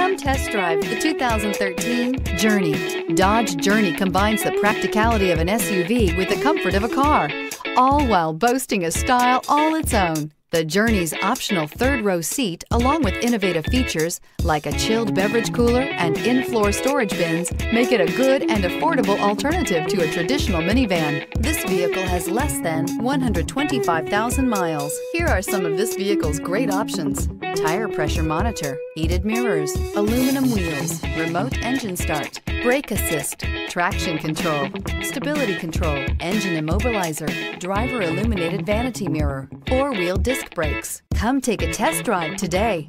Come test drive the 2013 Journey. Dodge Journey combines the practicality of an SUV with the comfort of a car, all while boasting a style all its own. The Journey's optional third row seat, along with innovative features like a chilled beverage cooler and in-floor storage bins, make it a good and affordable alternative to a traditional minivan. This vehicle has less than 125,000 miles. Here are some of this vehicle's great options. Tire pressure monitor, heated mirrors, aluminum wheels, remote engine start, brake assist, traction control, stability control, engine immobilizer, driver illuminated vanity mirror, four-wheel disc brakes. Come take a test drive today.